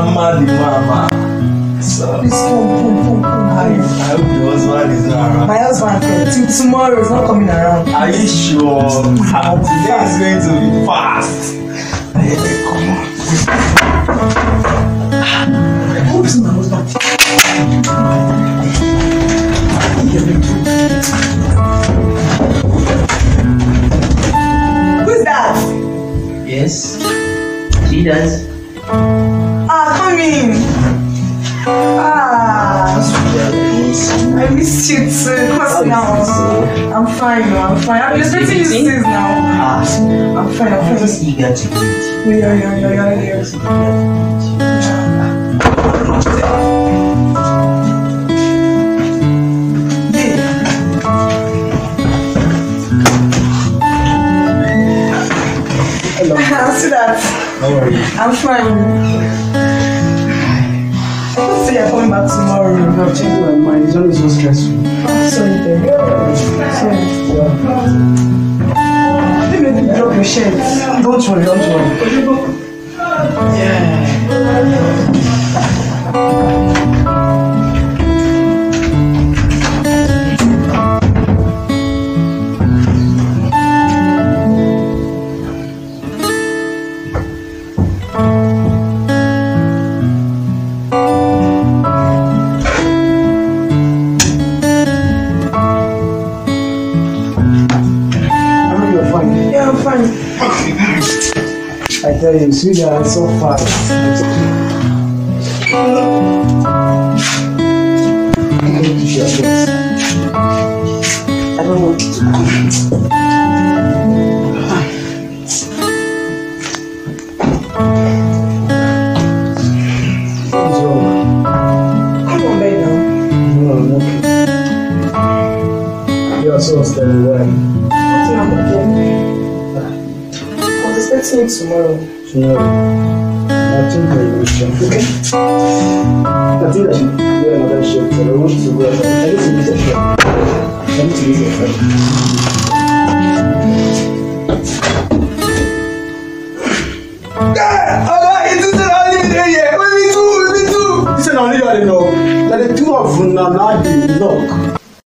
Mama the mama. So, Please come, come, come, come. I, I hope the husband is not around. My husband, eh, till tomorrow is not coming around. Are you sure? Today is going to be fast. Hey, hey, come on. I hope it's my husband. Who's that? Yes. She does. Ah. Ah, I missed you too. What's now? I'm fine, no, I'm fine. I've been expecting you since now. Ah, I'm fine, I'm I'm fine. just eager to meet you. Yeah, yeah, yeah, yeah, yeah. Just eager to meet you. I'll see that. How are you? I'm fine. I thought say you're coming back tomorrow. I've changed my mind. It's only so stressful. I'm sorry, babe. Sorry. Maybe drop your shirt. Don't worry, don't worry. I hope you're fine. Yeah, I'm fine. I tell you, sweetheart, it's so fast. I. Don't want You are so staying well. What's wrong with you? I was expecting you tomorrow. Tomorrow, I think I will jump. Okay? I think I should wear another shirt. So I want to go outside. I need to meet a friend. I need to meet a friend. Oga, it is not only there yet. What we do? What we do? Listen, I only got to know that the two of them are not the knock.